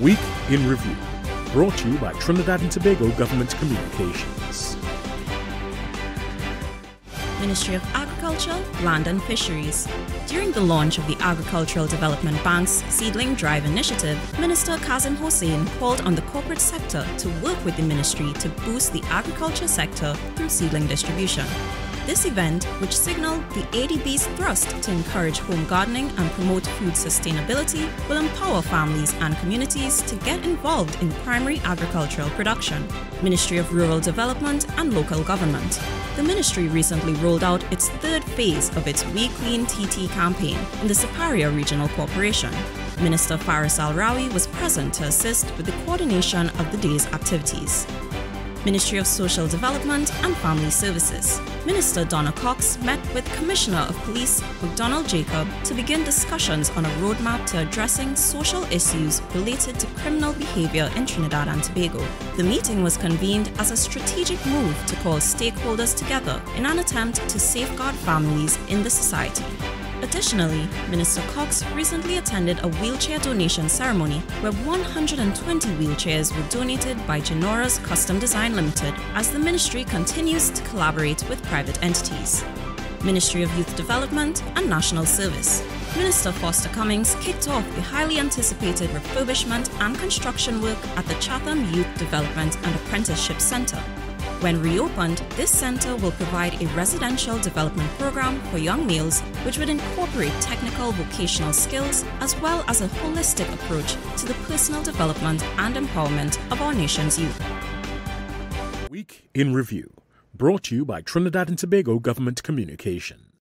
Week in Review, brought to you by Trinidad and Tobago Government Communications. Ministry of Agriculture, Land and Fisheries. During the launch of the Agricultural Development Bank's Seedling Drive initiative, Minister Kazim Hosein called on the corporate sector to work with the ministry to boost the agriculture sector through seedling distribution. This event, which signaled the ADB's thrust to encourage home gardening and promote food sustainability, will empower families and communities to get involved in primary agricultural production. Ministry of Rural Development and Local Government. The ministry recently rolled out its third phase of its We Clean TT campaign in the Siparia Regional Corporation. Minister Faris Al Rawi was present to assist with the coordination of the day's activities. Ministry of Social Development and Family Services. Minister Donna Cox met with Commissioner of Police McDonald Jacob to begin discussions on a roadmap to addressing social issues related to criminal behavior in Trinidad and Tobago. The meeting was convened as a strategic move to call stakeholders together in an attempt to safeguard families in the society. Additionally, Minister Cox recently attended a wheelchair donation ceremony where 120 wheelchairs were donated by Genora's Custom Design Limited as the ministry continues to collaborate with private entities. Ministry of Youth Development and National Service. Minister Foster Cummings kicked off the highly anticipated refurbishment and construction work at the Chatham Youth Development and Apprenticeship Centre. When reopened, this center will provide a residential development program for young males which would incorporate technical vocational skills as well as a holistic approach to the personal development and empowerment of our nation's youth. Week in Review, brought to you by Trinidad and Tobago Government Communications.